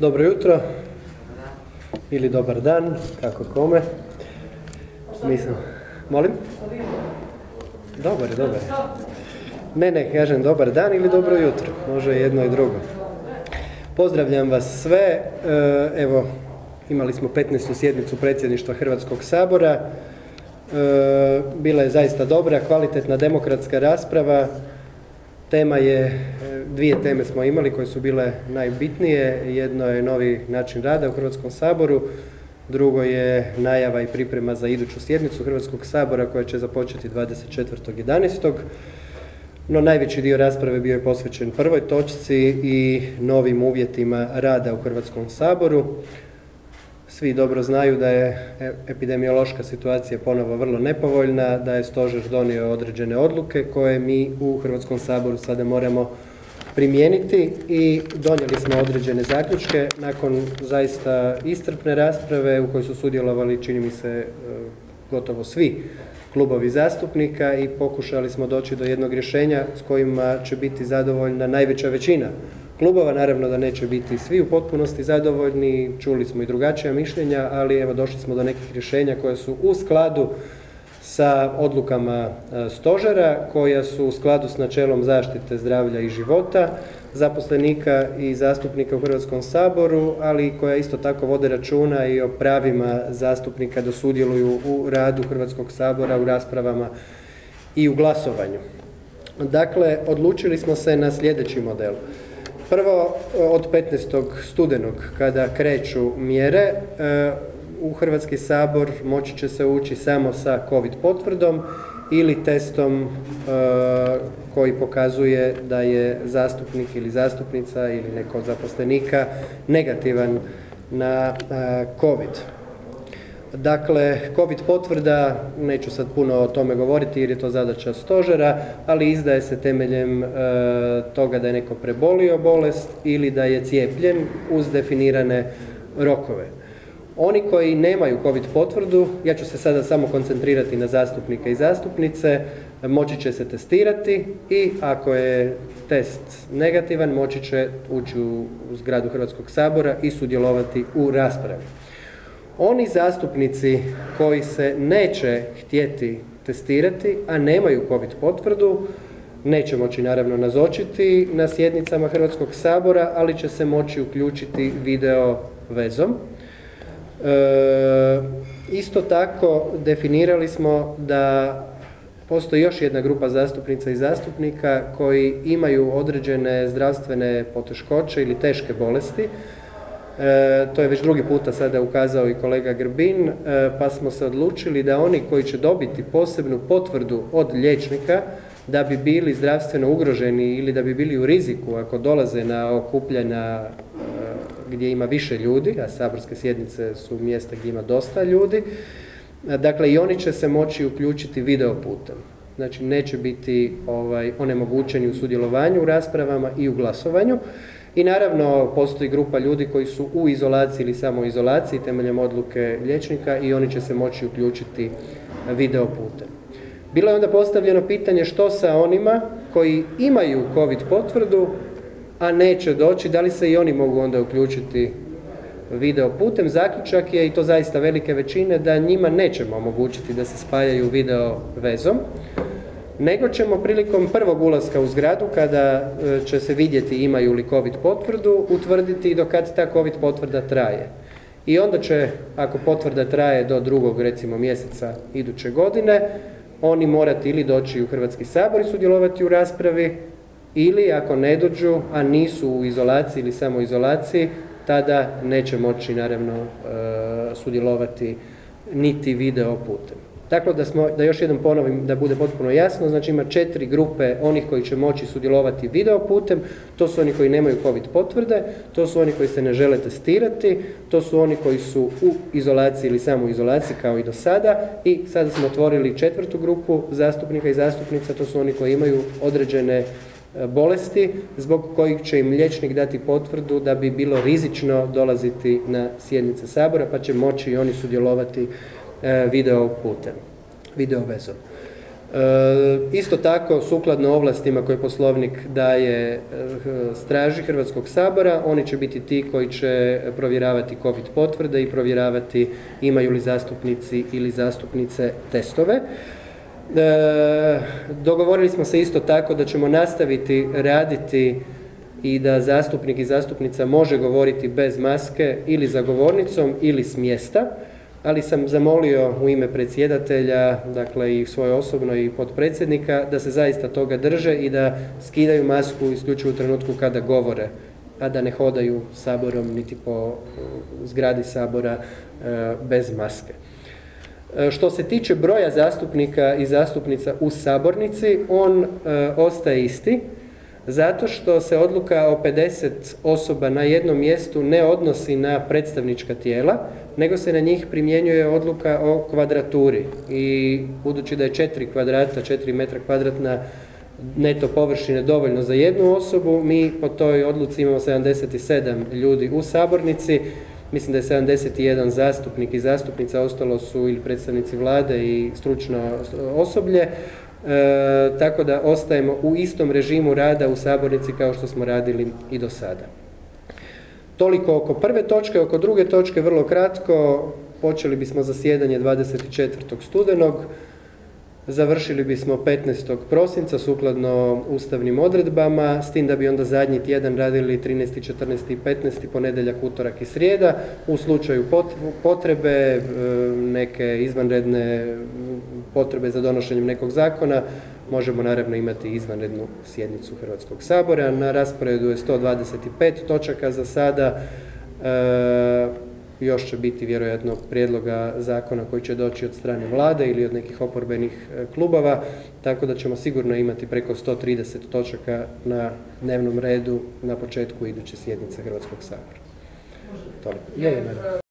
Dobro jutro ili dobar dan, kako kome. Mislim, molim? Dobar, dobar. Ne, ne, kažem dobar dan ili dobro jutro, može jedno i drugo. Pozdravljam vas sve, e, evo imali smo 15. sjednicu predsjedništva Hrvatskog sabora. E, bila je zaista dobra, kvalitetna demokratska rasprava. Tema je, e, dvije teme smo imali koje su bile najbitnije. Jedno je novi način rada u Hrvatskom saboru, drugo je najava i priprema za iduću sjednicu Hrvatskog sabora koja će započeti 24.11. No najveći dio rasprave bio je posvećen prvoj točci i novim uvjetima rada u Hrvatskom saboru. Svi dobro znaju da je epidemiološka situacija ponovo vrlo nepovoljna, da je stožer donio određene odluke koje mi u Hrvatskom saboru sada moramo primijeniti i donijeli smo određene zaključke nakon zaista iscrpne rasprave u kojoj su sudjelovali, čini mi se, e, gotovo svi klubovi zastupnika i pokušali smo doći do jednog rješenja s kojima će biti zadovoljna najveća većina klubova. Naravno da neće biti svi u potpunosti zadovoljni, čuli smo i drugačija mišljenja, ali evo došli smo do nekih rješenja koja su u skladu sa odlukama e, stožera, koja su u skladu s načelom zaštite zdravlja i života zaposlenika i zastupnika u Hrvatskom saboru, ali koja isto tako vode računa i o pravima zastupnika da sudjeluju u radu Hrvatskog sabora, u raspravama i u glasovanju. Dakle, odlučili smo se na sljedeći model. Prvo, od 15. studenog, kada kreću mjere, e, u Hrvatski sabor moći će se ući samo sa COVID potvrdom ili testom e, koji pokazuje da je zastupnik ili zastupnica ili neko od zaposlenika negativan na e, COVID. Dakle, COVID potvrda, neću sad puno o tome govoriti jer je to zadaća stožera, ali izdaje se temeljem e, toga da je neko prebolio bolest ili da je cijepljen uz definirane rokove. Oni koji nemaju COVID potvrdu, ja ću se sada samo koncentrirati na zastupnike i zastupnice, moći će se testirati i ako je test negativan, moći će ući u zgradu Hrvatskog sabora i sudjelovati u raspravi. Oni zastupnici koji se neće htjeti testirati, a nemaju COVID potvrdu, neće moći naravno nazočiti na sjednicama Hrvatskog sabora, ali će se moći uključiti video vezom. E, isto tako definirali smo da postoji još jedna grupa zastupnica i zastupnika koji imaju određene zdravstvene poteškoće ili teške bolesti, E, to je već drugi puta sada ukazao i kolega Grbin, e, pa smo se odlučili da oni koji će dobiti posebnu potvrdu od liječnika da bi bili zdravstveno ugroženi ili da bi bili u riziku ako dolaze na okupljanja e, gdje ima više ljudi, a saborske sjednice su mjesta gdje ima dosta ljudi, dakle i oni će se moći uključiti video putem. Znači neće biti ovaj, onemogućeni u sudjelovanju u raspravama i u glasovanju. I naravno postoji grupa ljudi koji su u izolaciji ili samoizolaciji temeljem odluke liječnika i oni će se moći uključiti video putem. Bilo je onda postavljeno pitanje što sa onima koji imaju COVID potvrdu, a neće doći, da li se i oni mogu onda uključiti video putem. Zaključak je, i to zaista velike većine, da njima nećemo omogućiti da se spajaju video vezom nego ćemo prilikom prvog ulaska u zgradu, kada e, će se vidjeti imaju li COVID potvrdu, utvrditi do kad ta COVID potvrda traje. I onda će, ako potvrda traje do drugog, recimo, mjeseca iduće godine, oni morati ili doći u Hrvatski sabor i sudjelovati u raspravi, ili ako ne dođu, a nisu u izolaciji ili samoizolaciji, tada neće moći, naravno, e, sudjelovati niti video putem. Dakle, da, smo, da još jednom ponovim da bude potpuno jasno, znači ima četiri grupe onih koji će moći sudjelovati video putem, to su oni koji nemaju COVID potvrde, to su oni koji se ne žele testirati, to su oni koji su u izolaciji ili samo izolaciji kao i do sada i sada smo otvorili četvrtu grupu zastupnika i zastupnica, to su oni koji imaju određene e, bolesti zbog kojih će im liječnik dati potvrdu da bi bilo rizično dolaziti na sjednice sabora pa će moći i oni sudjelovati video putem, video vezom. isto tako, sukladno ovlastima koje poslovnik daje e, straži Hrvatskog sabora, oni će biti ti koji će provjeravati COVID potvrde i provjeravati imaju li zastupnici ili zastupnice testove. E, dogovorili smo se isto tako da ćemo nastaviti raditi i da zastupnik i zastupnica može govoriti bez maske ili za govornicom ili s mjesta, ali sam zamolio u ime predsjedatelja, dakle i svoje osobno i potpredsjednika, da se zaista toga drže i da skidaju masku isključivo u trenutku kada govore, a da ne hodaju saborom niti po zgradi sabora e, bez maske. E, što se tiče broja zastupnika i zastupnica u sabornici, on e, ostaje isti, zato što se odluka o 50 osoba na jednom mjestu ne odnosi na predstavnička tijela, nego se na njih primjenjuje odluka o kvadraturi. I budući da je 4 kvadrata, 4 metra kvadratna neto površine dovoljno za jednu osobu, mi po toj odluci imamo 77 ljudi u sabornici, mislim da je 71 zastupnik i zastupnica, ostalo su ili predstavnici vlade i stručno osoblje, e, tako da ostajemo u istom režimu rada u sabornici kao što smo radili i do sada. Toliko oko prve točke, oko druge točke vrlo kratko, počeli bismo zasjedanje 24. studenog, Završili bismo 15. prosinca sukladno ustavnim odredbama, s tim da bi onda zadnji tjedan radili 13., 14. i 15. ponedjeljak, utorak i srijeda. U slučaju potrebe, e, neke izvanredne potrebe za donošenjem nekog zakona, možemo naravno imati izvanrednu sjednicu Hrvatskog sabora. Na rasporedu je 125 točaka za sada. E, još će biti vjerojatno prijedloga zakona koji će doći od strane vlade ili od nekih oporbenih e, klubova, tako da ćemo sigurno imati preko 130 točaka na dnevnom redu na početku iduće sjednice Hrvatskog sabora. Toliko. Je, je,